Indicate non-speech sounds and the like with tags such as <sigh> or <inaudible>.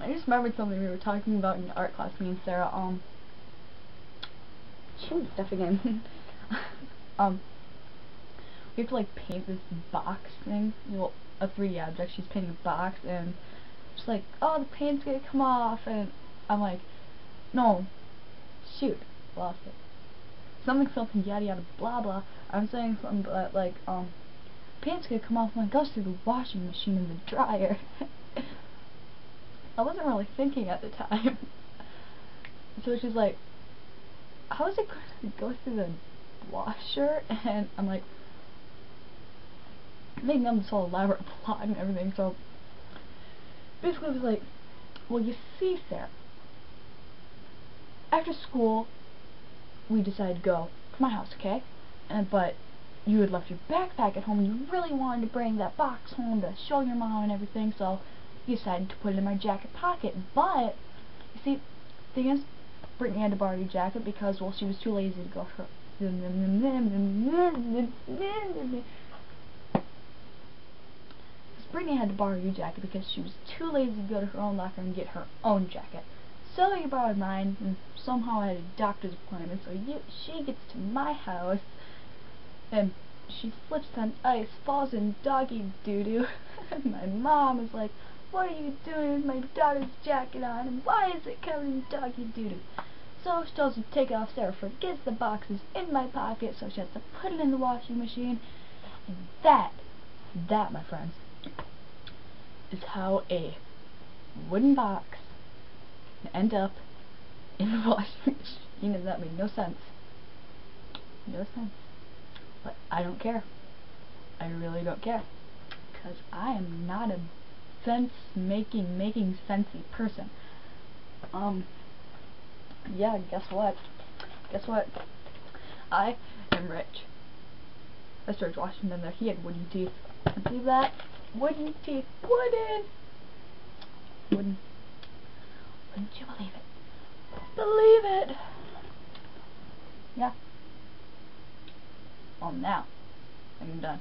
I just remembered something we were talking about in art class, me and Sarah. Um, shoot, stuff again. <laughs> um, we have to like paint this box thing. Well, a 3D object. She's painting a box, and she's like, "Oh, the paint's gonna come off," and I'm like, "No, shoot, lost it." Something, something, yada yada, blah blah. I'm saying something, but like, um, paint's gonna come off when it goes through the washing machine and the dryer. <laughs> I wasn't really thinking at the time. so she's like, how is it going to go through the washer? And I'm like, making up this whole elaborate <laughs> plot and everything. So basically, it was like, well, you see, Sarah, after school, we decided to go to my house, okay? And but you had left your backpack at home and you really wanted to bring that box home to show your mom and everything, so decided to put it in my jacket pocket. But, you see, the thing is, Brittany had to borrow your jacket because, well, she was too lazy to go her. Brittany had to borrow your jacket because she was too lazy to go to her own locker and get her own jacket. So you borrowed mine, and somehow I had a doctor's appointment, so you, she gets to my house, and she slips on ice, falls in doggy doo-doo, and <laughs> my mom is like, what are you doing with my daughter's jacket on? And why is it covered in doggy doo-doo? So she tells me to take it off. Sarah forgets the box is in my pocket, so she has to put it in the washing machine. And that, that, my friends, is how a wooden box can end up in the <laughs> washing machine, and that made no sense. No sense. But I don't care. I really don't care. Because I am not a sense making, making sensey person. Um, yeah, guess what? Guess what? I am rich. That's George Washington there. He had wooden teeth. See that? Wooden teeth. Wooden! Wooden. Wouldn't you believe it? Believe it! Yeah. Well, now, I'm done.